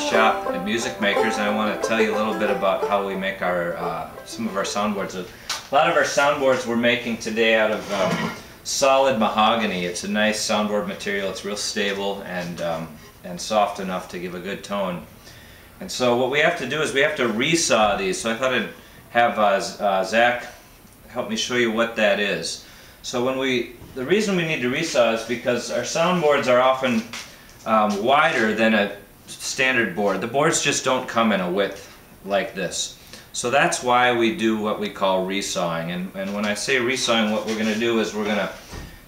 Musicmakers and I want to tell you a little bit about how we make our uh, some of our soundboards. A lot of our soundboards we're making today out of um, solid mahogany. It's a nice soundboard material. It's real stable and um, and soft enough to give a good tone. And so what we have to do is we have to resaw these. So I thought I'd have uh, uh, Zach help me show you what that is. So when we, the reason we need to resaw is because our soundboards are often um, wider than a standard board. The boards just don't come in a width like this. So that's why we do what we call resawing. And, and when I say resawing, what we're going to do is we're going to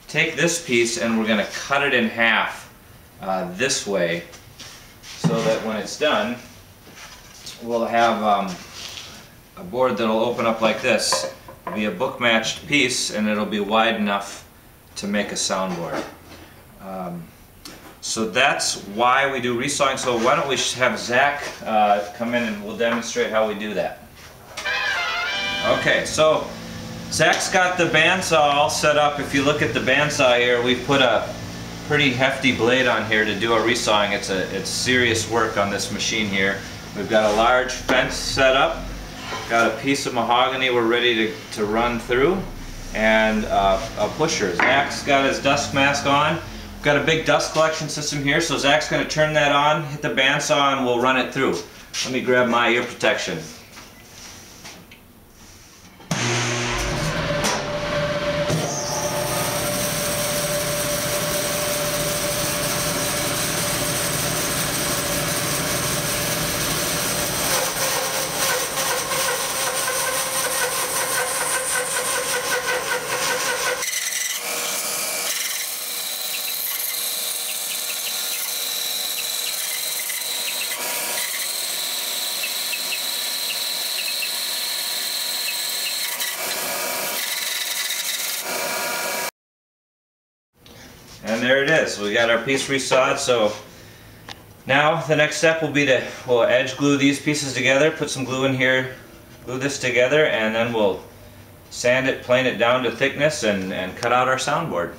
take this piece and we're going to cut it in half uh, this way so that when it's done, we'll have um, a board that'll open up like this. It'll be a book matched piece and it'll be wide enough to make a soundboard. Um, so that's why we do resawing. So why don't we have Zach uh, come in and we'll demonstrate how we do that. Okay, so Zach's got the bandsaw all set up. If you look at the bandsaw here, we've put a pretty hefty blade on here to do our resawing. It's a it's serious work on this machine here. We've got a large fence set up, got a piece of mahogany we're ready to, to run through, and uh, a pusher. Zach's got his dust mask on. Got a big dust collection system here, so Zach's going to turn that on, hit the bandsaw, and we'll run it through. Let me grab my ear protection. And there it is. We got our piece resawed. So now the next step will be to we'll edge glue these pieces together, put some glue in here, glue this together, and then we'll sand it, plane it down to thickness, and, and cut out our soundboard.